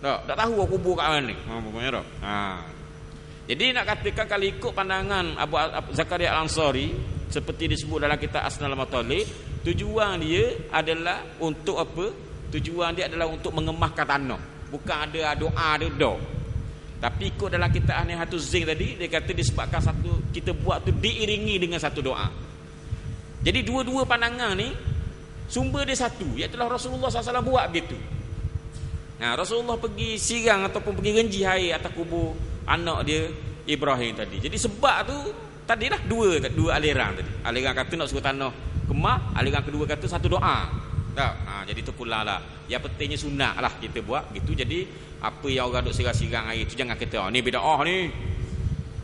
tak tak tahu kubur kat mana ni ha umpamanya dah ha jadi nak katakan kalau ikut pandangan Abu Zakaria Al-Ansari seperti disebut dalam kitab Asnal Matalib, tujuan dia adalah untuk apa? Tujuan dia adalah untuk mengemahkan tanah. Bukan ada doa ada doa. Tapi ikut dalam kitab Ahnihatul Zing tadi dia kata disebabkan satu kita buat tu diiringi dengan satu doa. Jadi dua-dua pandangan ni sumber dia satu, iaitu Rasulullah SAW buat begitu. Nah, Rasulullah pergi sirang ataupun pergi genji air atas kubur anak dia Ibrahim tadi. Jadi sebab tu tadi lah dua dua aliran tadi. Aliran kata nak suruh tanah kemah, aliran kedua kata satu doa. Tak? Ha, jadi tu pula lah. Yang pentingnya sunat lah kita buat gitu. Jadi apa yang orang duk sirang-sirang air tu jangan kata oh, ni bid'ah ni.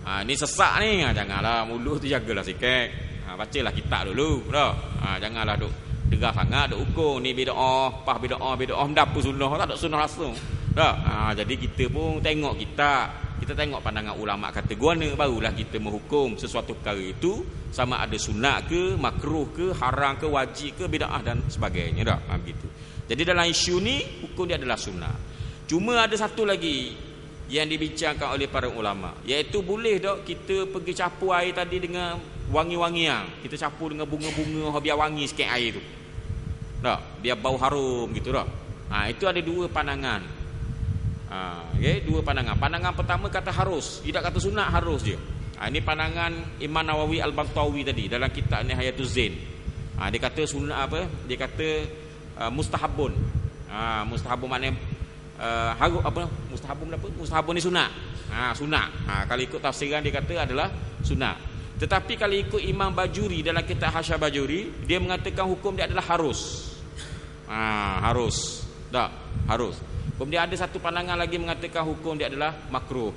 Ha, ni sesak ni. Ha, janganlah mulut tu jagalah sikit. Ha, bacalah kitab dulu. Ha, janganlah duk degah sangat duk ukur ni bid'ah, pah bid'ah, bid'ah apa sunnah. Tak ada sunnah langsung. Dah. Ha, jadi kita pun tengok kita. Kita tengok pandangan ulama kata guana barulah kita menghukum sesuatu perkara itu sama ada sunat ke makruh ke haram ke wajib ke bid'ah dan sebagainya. Dah ha, begitu. Jadi dalam isu ni hukum dia adalah sunat cuma ada satu lagi yang dibincangkan oleh para ulama iaitu boleh tak kita pergi capu air tadi dengan wangi-wangian kita capu dengan bunga-bunga biar wangi sikit air tu tak biar bau harum gitu tak ha, itu ada dua pandangan Ha, okay, dua pandangan. Pandangan pertama kata harus, tidak kata sunat harus je. Ha, ini pandangan Imam Nawawi Al-Bantawi tadi dalam kitab Nihayatul Zain. Ha, dia kata sunat apa? Dia kata uh, mustahabun. Ha, mustahabun maknanya uh, harus apa? Mustahabun apa? Mustahabun ni sunat. Ha, sunat. Ha, kalau ikut tafsiran dia kata adalah sunat. Tetapi kalau ikut Imam Bajuri dalam kitab Hasya Bajuri, dia mengatakan hukum dia adalah harus. Ha, harus. Tak, harus. Kemudian ada satu pandangan lagi mengatakan hukum dia adalah makruh.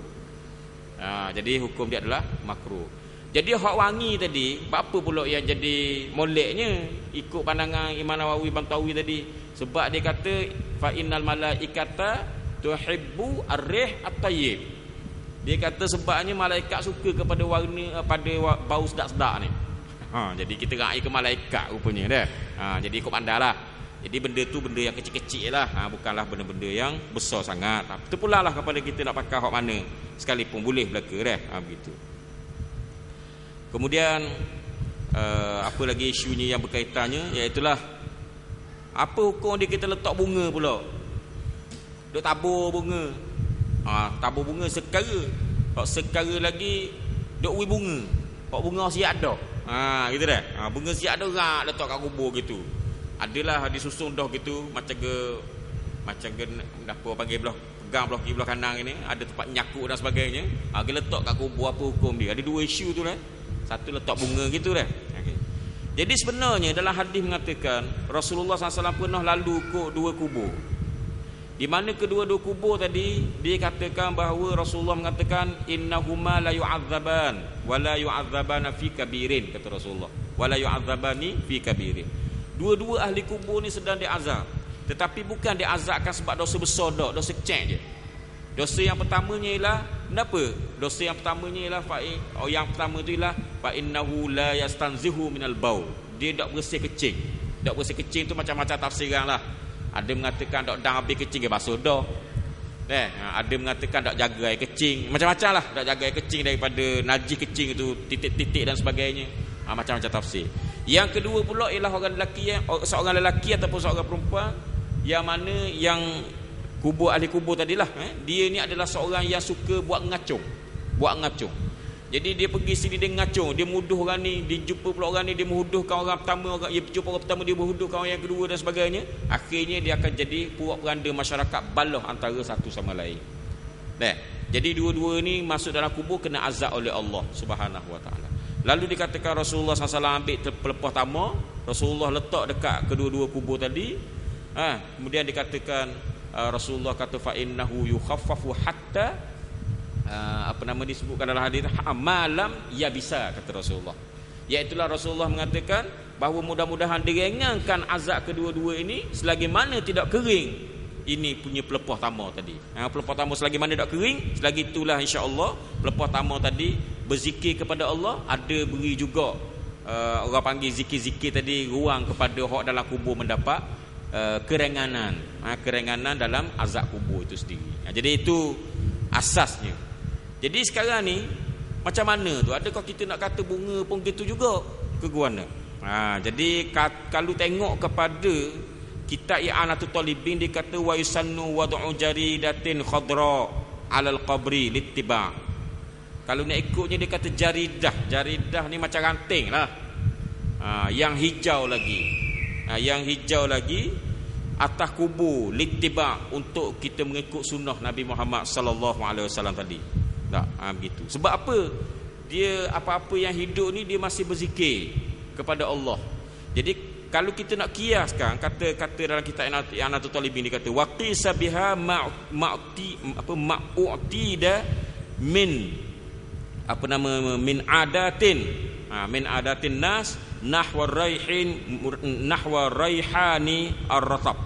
Ha, jadi hukum dia adalah makruh. Jadi hak wangi tadi, apa pula yang jadi moleknya ikut pandangan Imam Nawawi Bantawi tadi? Sebab dia kata fa innal malaikata tuhibbu ar-rih at-tayyib. Dia kata sebabnya malaikat suka kepada warna pada bau sedap-sedap ni. Ha, jadi kita rai ke malaikat rupanya dah. Ha, jadi ikut pandalah. Jadi benda tu benda yang kecil-kecil lah ha, Bukanlah benda-benda yang besar sangat ha, Itu pula lah kepada kita nak pakai hak mana Sekalipun boleh belaka dah ha, begitu. Kemudian uh, Apa lagi isunya yang berkaitannya Iaitulah Apa hukum dia kita letak bunga pula? Duk tabur bunga. Ha, Tabur bunga sekara. Hak sekara lagi Duk ui bunga. Hak bunga siap dah. Ha, gitu dah. Ha, Bunga siap dah letak kat kubur gitu. Adalah disusun dah gitu macam ke macam ke apa panggil belah pegang belah kiri belah kanan ini. Ada tempat nyakuk dan sebagainya. Ha, dia letak kat kubur apa hukum dia? Ada dua isu tu lah satu letak bunga gitu dah. Jadi sebenarnya dalam hadis mengatakan Rasulullah SAW pernah lalu ke dua kubur di mana kedua-dua kubur tadi dia katakan bahawa Rasulullah mengatakan innahuma la yu'adzaban wa la yu'adzabana fi kabirin kata Rasulullah wa la yu'adzabani fi kabirin Dua-dua ahli kubur ni sedang diazab. Tetapi bukan diazabkan sebab dosa besar dak, dosa kecil je. Dosa yang pertamanya ialah kenapa? Dosa yang pertamanya ialah fa oh yang pertama tu ialah fa innahu la yastanzihu minal baul. Dia tak bersih kecil. Tak bersih kecil tu macam-macam tafsiran lah. Ada mengatakan tak dang habis kecil ke basuh dah. Eh, ha, ada mengatakan tak jaga air kecing. Macam-macam lah. Tak jaga air kecing daripada najis kecing itu. Titik-titik dan sebagainya. Ha, macam-macam tafsir. Yang kedua pula ialah orang lelaki yang seorang lelaki ataupun seorang perempuan yang mana yang kubur ahli kubur tadilah eh, dia ni adalah seorang yang suka buat ngacung. Buat ngacung. Jadi dia pergi sini dia ngacung, dia muduh orang ni, dia jumpa pula orang ni dia menuduhkan orang pertama, orang dia jumpa orang pertama dia menuduhkan orang yang kedua dan sebagainya. Akhirnya dia akan jadi puak beranda masyarakat baloh antara satu sama lain. Nah, jadi dua-dua ni masuk dalam kubur kena azab oleh Allah Subhanahu wa taala. Lalu dikatakan Rasulullah SAW ambil pelepah tama Rasulullah letak dekat kedua-dua kubur tadi ha, Kemudian dikatakan uh, Rasulullah kata fa'innahu yukhaffafu hatta uh, Apa nama disebutkan dalam hadis Malam ya bisa kata Rasulullah. Iaitulah Rasulullah mengatakan Bahawa mudah-mudahan direngankan azab kedua-dua ini Selagi mana tidak kering. Ini punya pelepah tama tadi. Ha, pelepah tama selagi mana tak kering, selagi itulah insya-Allah pelepah tama tadi berzikir kepada Allah, ada beri juga uh, orang panggil zikir-zikir tadi ruang kepada hak dalam kubur mendapat uh, kerenganan. Ha, kerenganan dalam azab kubur itu sendiri. Ha, jadi itu asasnya. Jadi sekarang ni macam mana tu? Adakah kita nak kata bunga pun gitu juga ke guana? Ha, jadi kalau tengok kepada kitab i'anatu talibin dikata wa yusannu wad'u jaridatin khadra 'alal qabri littiba kalau nak ikutnya dia kata jaridah jaridah ni macam ranting lah ha, yang hijau lagi ha, yang hijau lagi atas kubur littiba untuk kita mengikut sunnah Nabi Muhammad sallallahu alaihi wasallam tadi. Tak? Ha, begitu. Sebab apa? Dia apa-apa yang hidup ni dia masih berzikir kepada Allah. Jadi kalau kita nak kiaskan kata-kata dalam kitab Anatul Talibin dia kata waqi sabiha ma'ti apa ma'u'tida min apa nama min adatin. Ha, min adatin nas nahwa raihin nahwa raihani ar-ratab.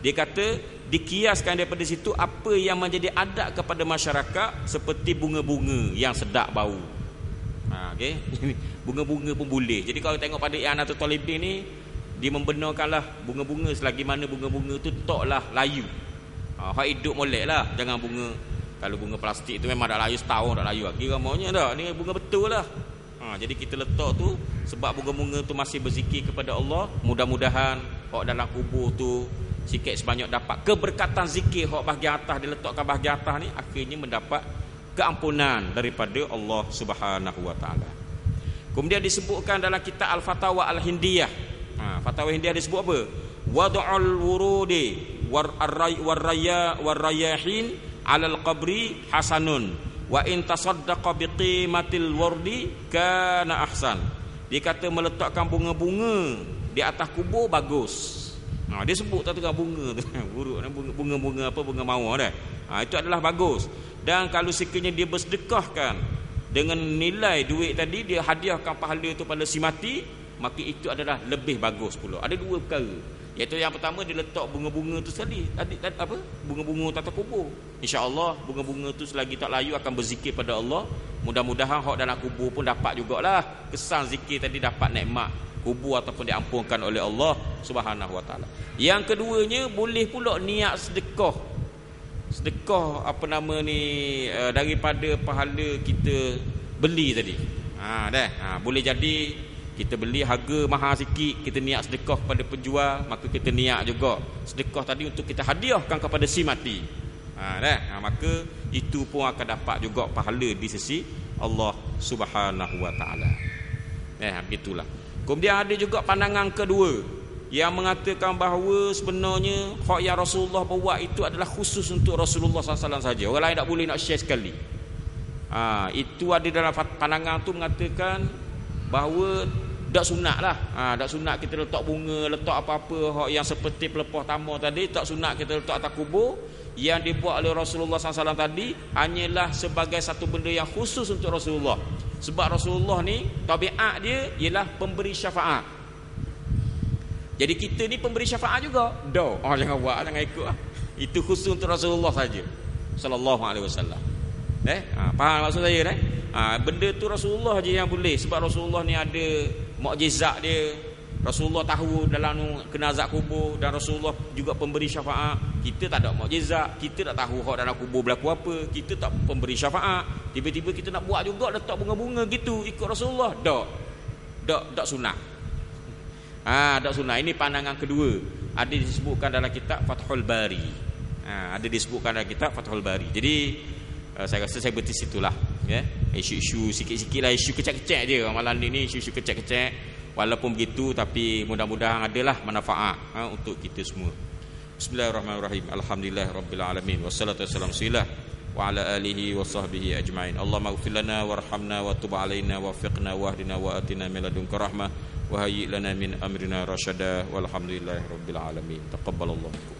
Dia kata dikiaskan daripada situ apa yang menjadi adat kepada masyarakat seperti bunga-bunga yang sedap bau. Ha, okay? bunga-bunga pun boleh. Jadi kalau tengok pada yang atau talibin ni dia membenarkanlah bunga-bunga. Selagi mana bunga-bunga tu toklah layu. Ha, hak hidup molek lah jangan bunga kalau bunga plastik tu memang dah layu setahun dah layu lagi ramanya dah. Ni bunga betul lah. Ha, jadi kita letak tu sebab bunga-bunga tu masih berzikir kepada Allah. Mudah-mudahan hak dalam kubur tu sikit sebanyak dapat keberkatan zikir hak bahagian atas diletakkan bahagian atas ni akhirnya mendapat keampunan daripada Allah Subhanahu wa taala. Kemudian disebutkan dalam kitab Al-Fatawa Al-Hindiyah. Ha, Fatawa Hindiyah disebut apa? Wad'ul wurudi war raya war rayahin alal qabri hasanun. Wa in tasaddaqa biqimatil wardi kana ahsan. Dia kata meletakkan bunga-bunga di atas kubur bagus. Ha, dia sebut tak tengah bunga tu. Buruk bunga-bunga apa bunga mawar dah. Ha, itu adalah bagus. Dan kalau sekiranya dia bersedekahkan dengan nilai duit tadi dia hadiahkan pahala itu pada si mati maka itu adalah lebih bagus pula. Ada dua perkara Iaitu yang pertama dia letak bunga-bunga tu sekali. Tadi apa? Bunga-bunga tata kubur. Insya-Allah bunga-bunga tu selagi tak layu akan berzikir pada Allah. Mudah-mudahan hak dalam kubur pun dapat jugalah kesan zikir tadi dapat nikmat kubur ataupun diampunkan oleh Allah Subhanahu wa taala. Yang keduanya boleh pula niat sedekah. Sedekah apa nama ni uh, daripada pahala kita beli tadi. Ha dah. Ha boleh jadi kita beli harga mahal sikit kita niat sedekah kepada penjual maka kita niat juga sedekah tadi untuk kita hadiahkan kepada si mati. Ha, dah? Ha, maka itu pun akan dapat juga pahala di sisi Allah Subhanahu wa taala. Eh begitulah. Kemudian ada juga pandangan kedua yang mengatakan bahawa sebenarnya hak yang Rasulullah buat itu adalah khusus untuk Rasulullah SAW saja. Orang lain tak boleh nak share sekali. Ha, itu ada dalam pandangan tu mengatakan bahawa tak sunat lah. Ha, tak sunat kita letak bunga letak apa-apa yang seperti pelepah tamu tadi tak sunat kita letak atas kubur. Yang dibuat oleh Rasulullah SAW tadi hanyalah sebagai satu benda yang khusus untuk Rasulullah. Sebab Rasulullah ni tabiat dia ialah pemberi syafaat. Jadi kita ni pemberi syafaat juga. Do oh jangan buat jangan ikut lah. itu khusus untuk Rasulullah saja. Sallallahu alaihi wasallam. Eh? Ha, faham maksud saya eh? Ha, benda tu Rasulullah je yang boleh. Sebab Rasulullah ni ada mukjizat dia Rasulullah tahu dalam kena azab kubur dan Rasulullah juga pemberi syafaat. Kita tak ada mukjizat, kita tak tahu hak dalam kubur berlaku apa, kita tak pemberi syafaat. Tiba-tiba kita nak buat juga letak bunga-bunga gitu ikut Rasulullah. Tak. Tak tak sunat. Ha, tak sunat. Ini pandangan kedua. Ada disebutkan dalam kitab Fathul Bari. Ha, ada disebutkan dalam kitab Fathul Bari. Jadi uh, saya rasa saya berhenti situlah ya. Isu-isu sikit-sikit lah isu kecek-kecek je. Malam ni isu-isu kecek-kecek. Walaupun begitu tapi mudah-mudahan adalah manfaat ha, untuk kita semua. Bismillahirrahmanirrahim. Alhamdulillah Rabbil Alamin. Wassalatu wassalamu silah Wa ala alihi wa sahbihi ajma'in. Allah maghfir lana warhamna wa tub alaina wa fiqna wa ahdina wa atina min ladunka rahmah wa hayyi lana min amrina rasyada walhamdulillah rabbil alamin. Taqabbalallahu